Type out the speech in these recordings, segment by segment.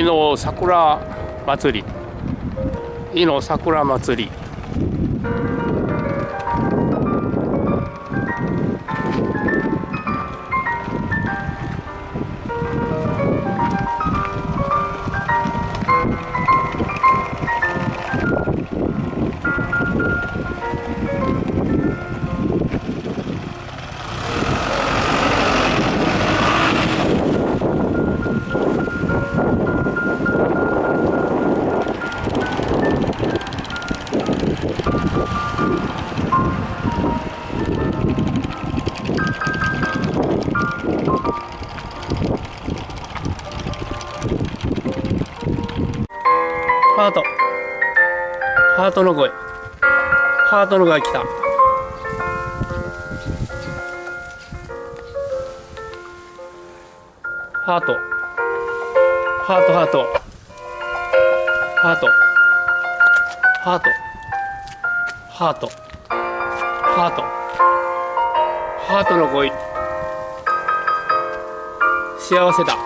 伊の桜祭り。伊の桜祭り。ハート。ハートの声。ハートの声来た。ハート。ハートハート。ハート。ハート。ハート。ハート。ハートの声。幸せだ。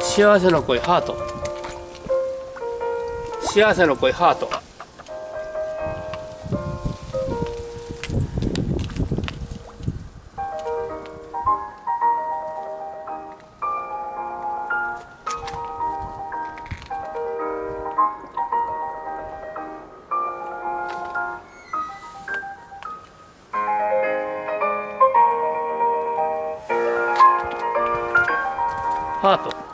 幸せの声。ハート。幸せの声ハート。ハート。